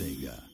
Sega.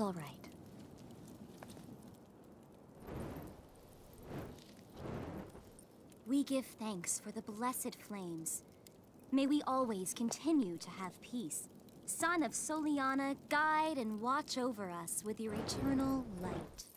All right. We give thanks for the blessed flames. May we always continue to have peace. Son of Soleanna, guide and watch over us with your eternal light.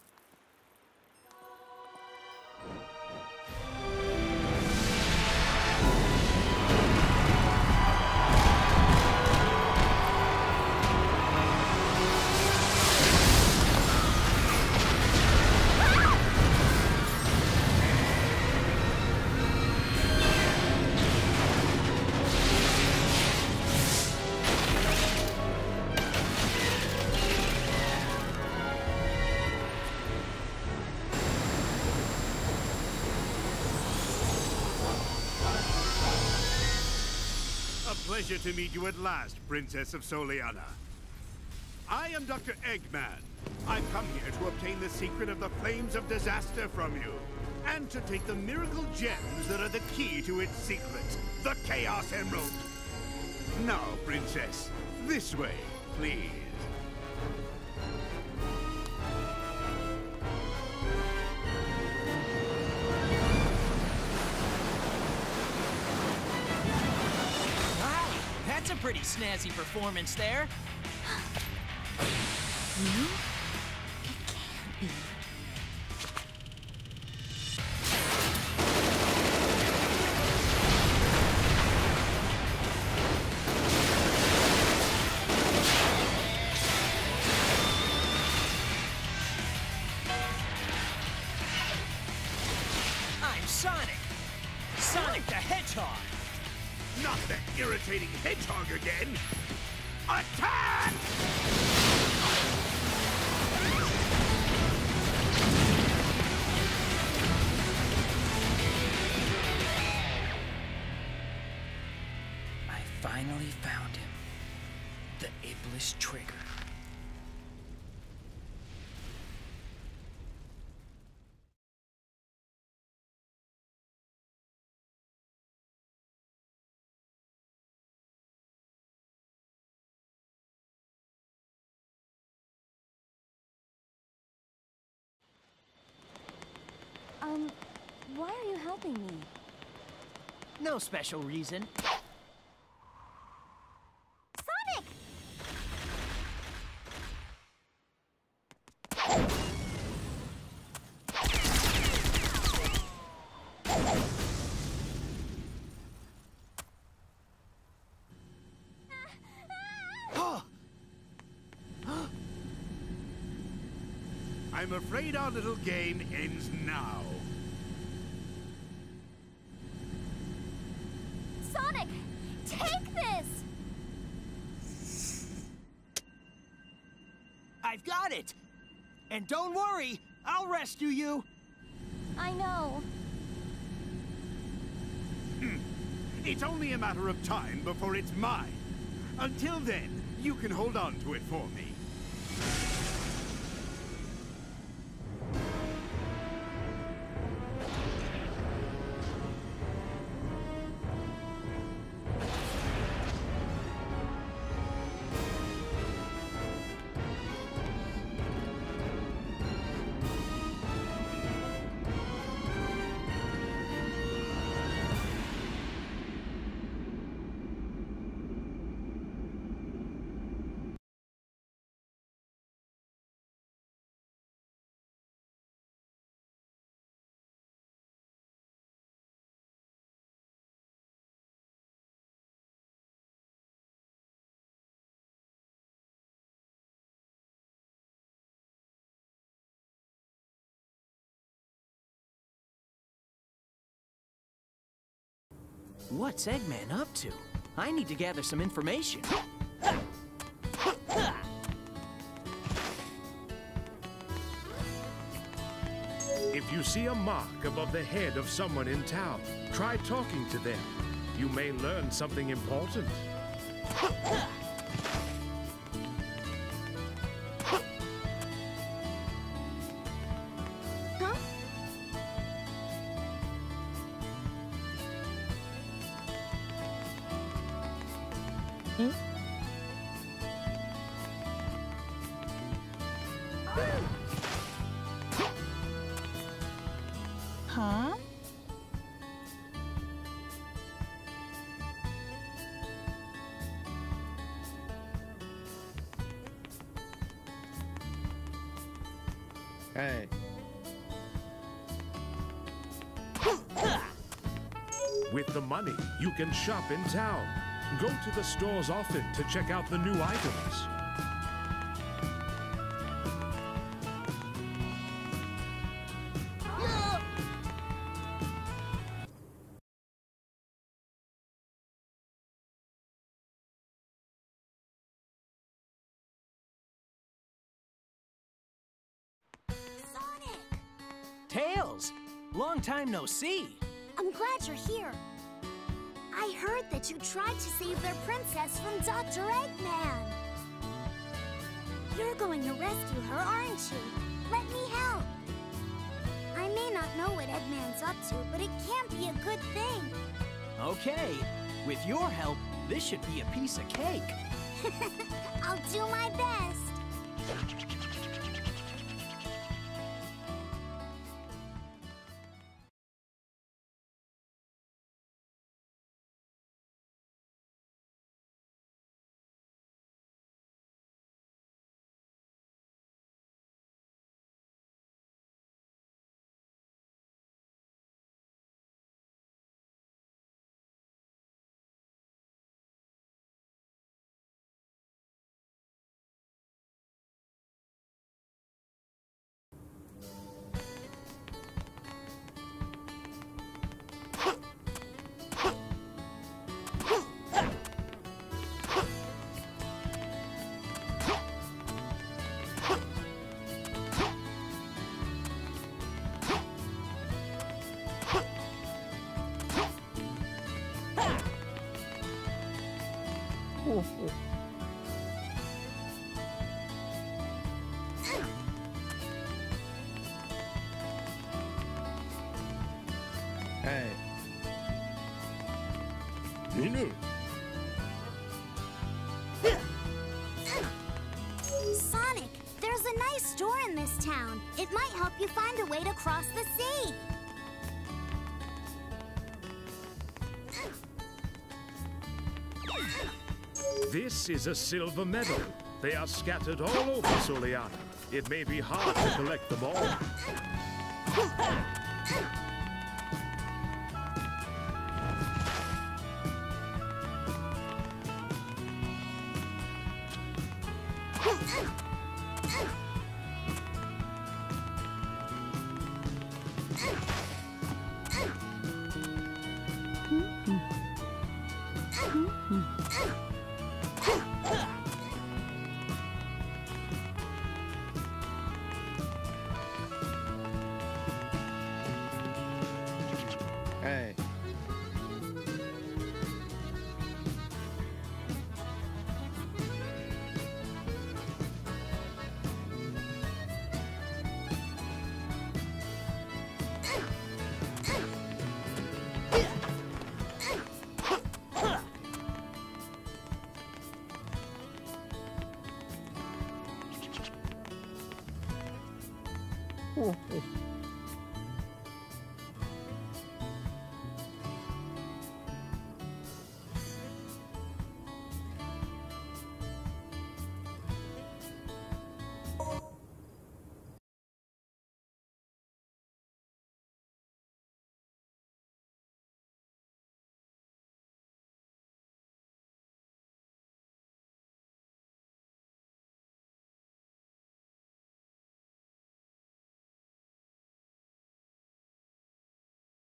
Pleasure to meet you at last, Princess of Soleanna. I am Dr. Eggman. I've come here to obtain the secret of the Flames of Disaster from you, and to take the miracle gems that are the key to its secret, the Chaos Emerald. Now, Princess, this way, please. That's a pretty snazzy performance there. Found him. The Iblis Trigger. Um, why are you helping me? No special reason. I'm afraid our little game ends now. Sonic! Take this! I've got it! And don't worry, I'll rescue you! I know. Hmm. It's only a matter of time before it's mine. Until then, you can hold on to it for me. What's Eggman up to? I need to gather some information. If you see a mark above the head of someone in town, try talking to them. You may learn something important. With the money, you can shop in town. Go to the stores often to check out the new items. Tails! Long time no see. I'm glad you're here. I heard that you tried to save their princess from Dr. Eggman. You're going to rescue her, aren't you? Let me help. I may not know what Eggman's up to, but it can't be a good thing. Okay, with your help, this should be a piece of cake. I'll do my best. Hey. Ninu. Sonic, there's a nice store in this town. It might help you find a way to cross the sea. This is a silver medal. They are scattered all over Soleanna. It may be hard to collect them all.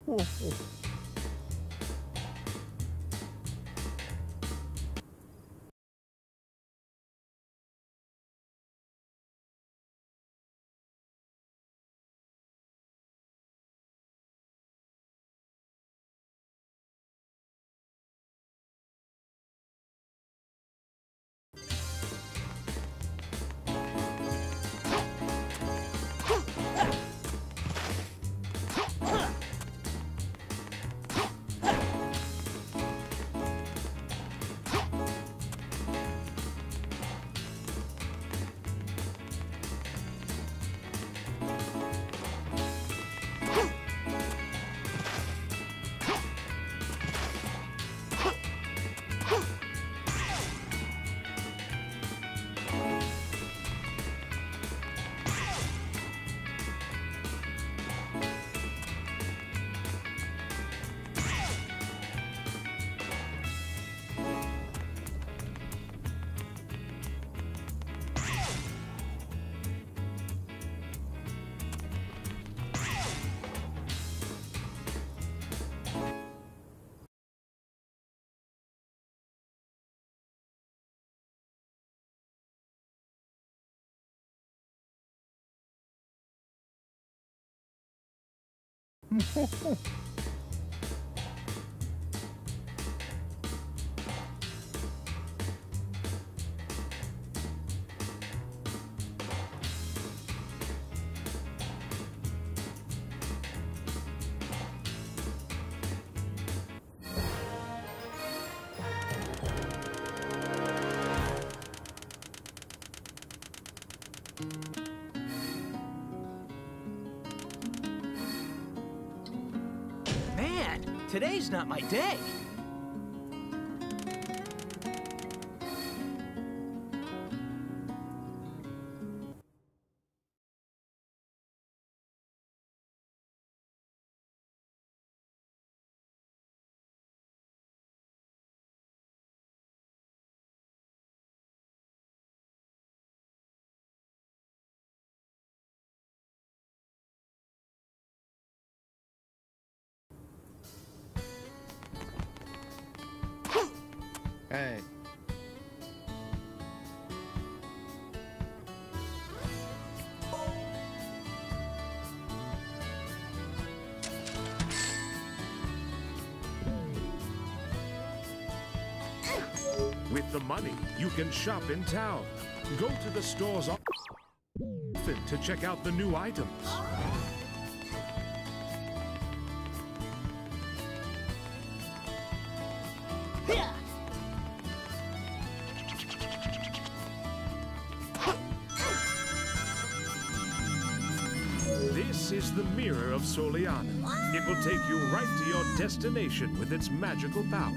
そう。Man, today's not my day. Hey. With the money, you can shop in town. Go to the stores often to check out the new items. This is the Mirror of Soleanna. It will take you right to your destination with its magical power.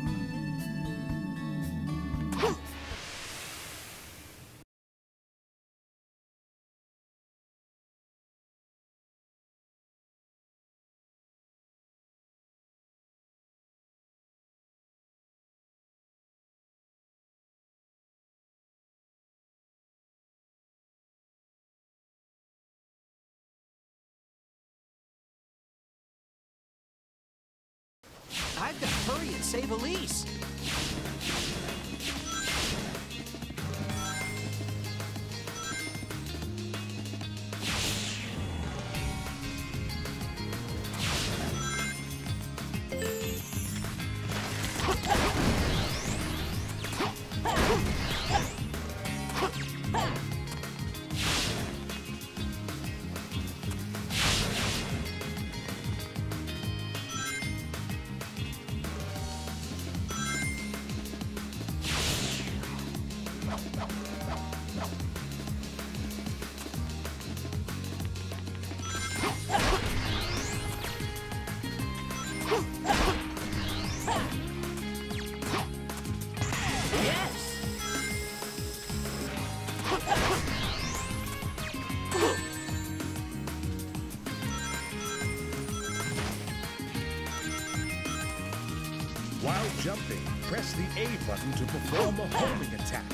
While jumping, press the A button to perform a homing attack.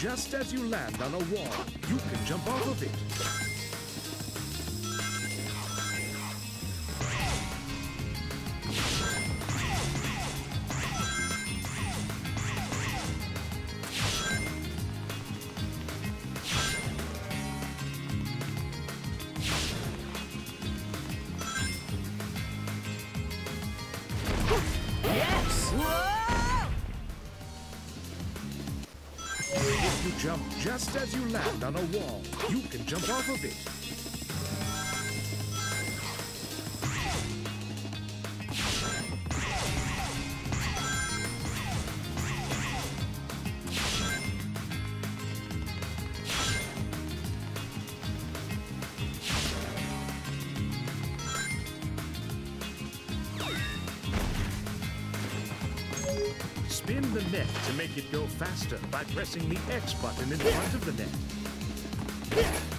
Just as you land on a wall, you can jump off of it. Just as you land on a wall, you can jump off of it. Spin the net to make it go faster by pressing the X button in front of the net.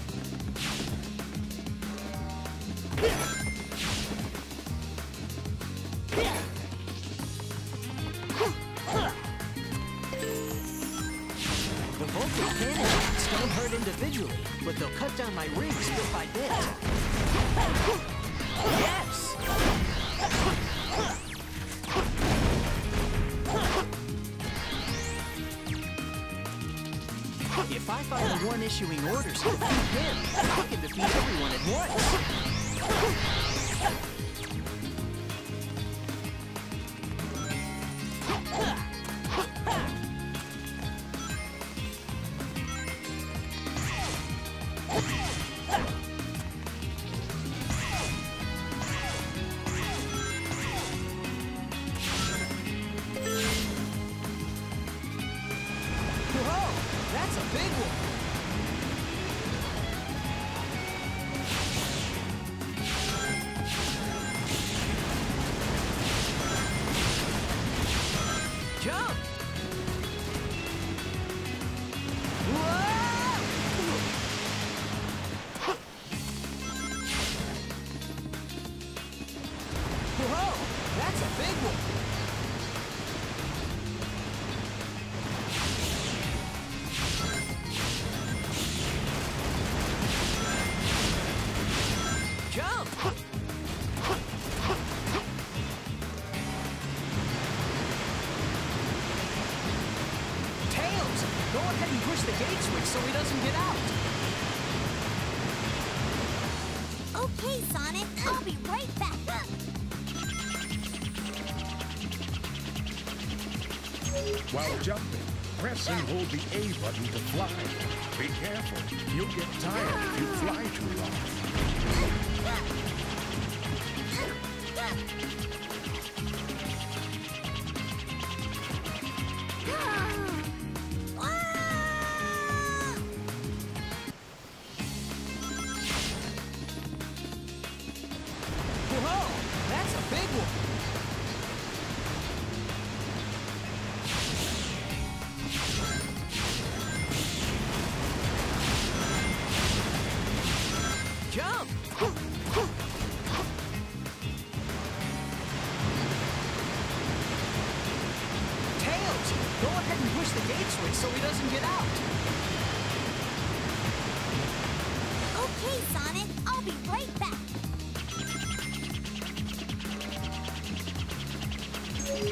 I find one issuing orders and defeat him, I can defeat everyone at once. Jump! Okay, Sonic, I'll be right back. While jumping, press and hold the A button to fly. Be careful, you'll get tired if you fly too long.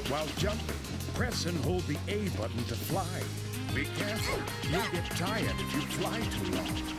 While jumping, press and hold the A button to fly. Be careful, you'll get tired if you fly too long.